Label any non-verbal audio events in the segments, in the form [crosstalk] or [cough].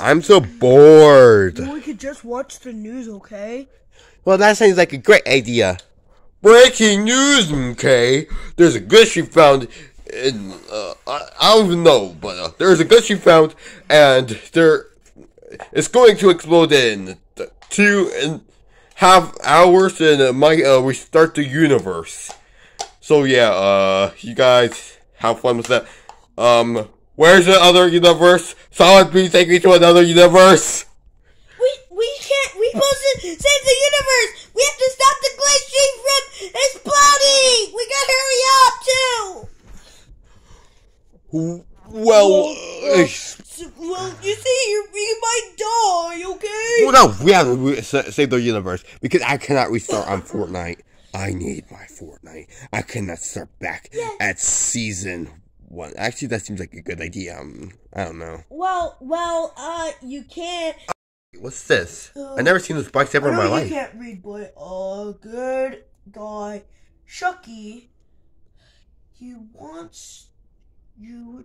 I'm so bored. We could just watch the news, okay? Well, that sounds like a great idea. Breaking news, okay? There's a glitch she found in, uh, I, I don't even know, but uh, there's a glitch she found, and there, it's going to explode in th- two and half hours, and it might uh, restart the universe. So yeah, uh, you guys have fun with that. Um, where's the other universe? Someone please take me to another universe. We we can't. We supposed to save the universe. We have to stop the glacier from exploding. We gotta hurry up too. Well, uh, S- Well, you see, you, you might die. Okay. well, no, we have to re- save the universe because I cannot restart on Fortnite. I need my Fortnite. I cannot start back at season one. Actually, that seems like a good idea. Um, I don't know. Well, well, uh, you can't. What's this? I never seen this bike ever in my life. you life. can't read, but a good guy, Chucky, he wants you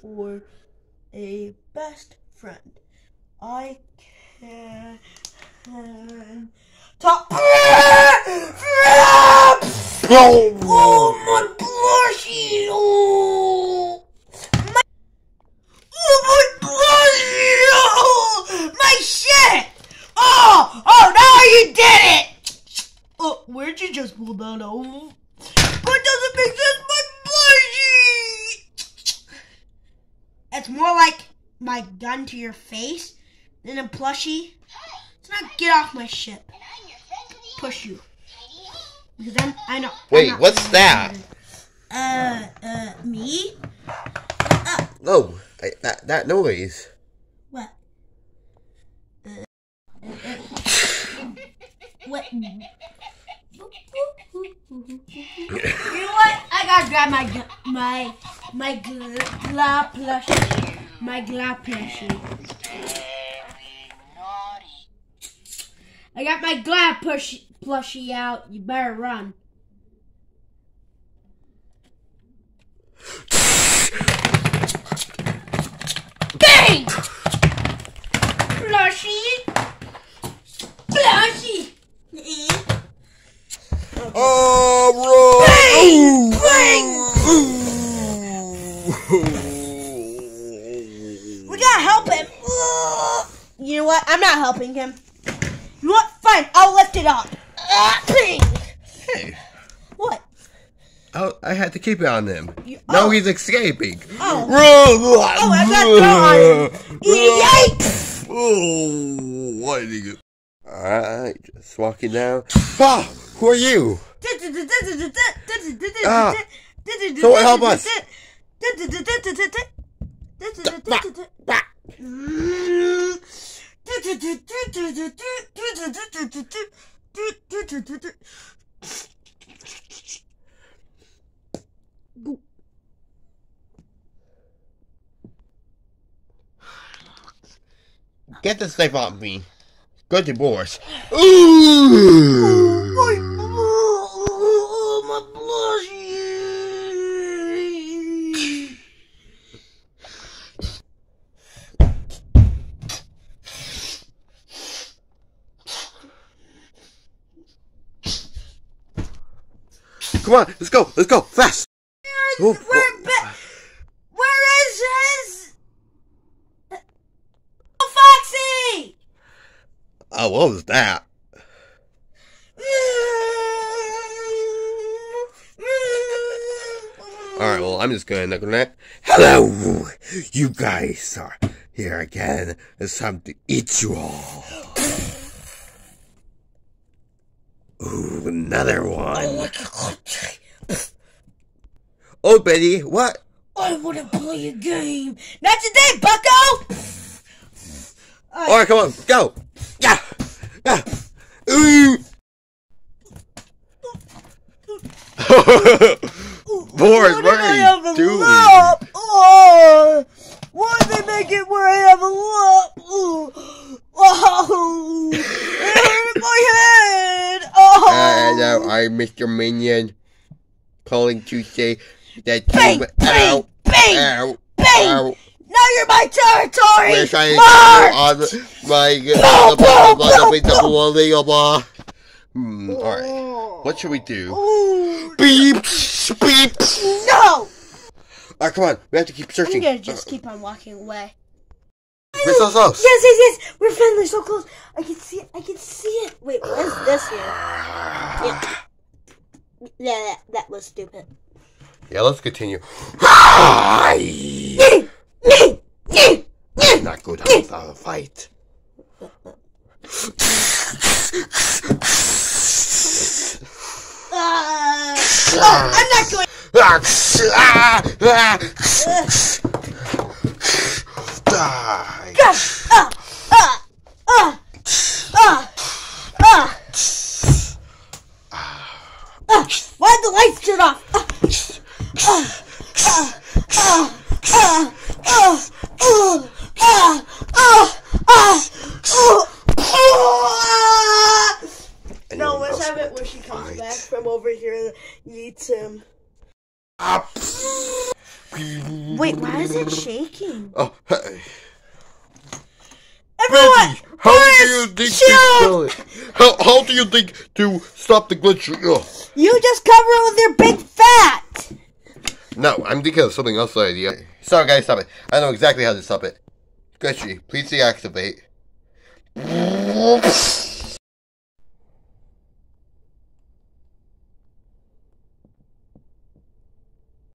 for a best friend. I can talk. [laughs] Oh my blushy! Oh my! Oh my blushy! Oh my shit! Oh! Oh! Now you did it! Oh, where'd you just pull that over? What doesn't make sense? My blushy! It's more like my gun to your face than a plushie. It's not get off my ship. Push you. Because I'm, I know. I'm Wait, what's that? Uh, uh, me? No, I, that that noise. What? what? [laughs] you know what? I gotta grab my my my gl- gla plushie. My gla plushie. I got my gla push plushie out. You better run. Bang! Plushie! Oh, We gotta help him. You know what? I'm not helping him. You want? Fine, I'll lift it up. Hey, What? I, I had to keep it on him. You- Now oh. he's escaping. Oh. [laughs] Oh, Oh, I got go on him. Yikes! Oh, what did you? Alright, just walking down. Ah, who are you? Ah. Someone help us. [laughs] Get this knife off me. Good divorce. [sighs] Ooh. my blushy. Come on, let's go, let's go, fast. Oh, oh. Where, be- where is his? Oh, Foxy! oh, what was that? Alright, well, I'm just gonna knock on that. Hello! You guys are here again. It's time to eat you all. Ooh, another one. Oh, oh, Betty, what? I want to play a game. Not today, Bucko. Alright, come on, go! Yeah! Yeah! Ooh! [laughs] Boris, what are you doing? lump? Oh, why did they make it where I have a lump? Ooh. Oh, it hurt my head. Oh, Hello, I'm Mr. Minion. Calling to say that Bang, you bang, ow, bang, ow, bang. ow. now near my territory! We're trying Mark! to on my blah, Hmm, alright. What should we do? Ooh, Beep! Beep! no! Alright, come on. We have to keep I'm searching. gonna just keep on walking away. Where's those house? Yes, yes, yes! We're finally so close. I can see it. I can see it. Wait, what is this here? [sighs] Yeah, yeah that, that was stupid. Yeah, let's continue. [laughs] Not go down without a fight. [laughs] [laughs] Uh, oh, I'm not going. Die. Ah, him. Um, Up. Wait, why is it shaking? Oh, hey. Everyone, Reggie, how do you think to? How, how do you think to stop the glitch? Oh. You just cover it with your big fat. No, I'm thinking of something else idea. Sorry guys, stop it. I know exactly how to stop it. Glitchy, please deactivate.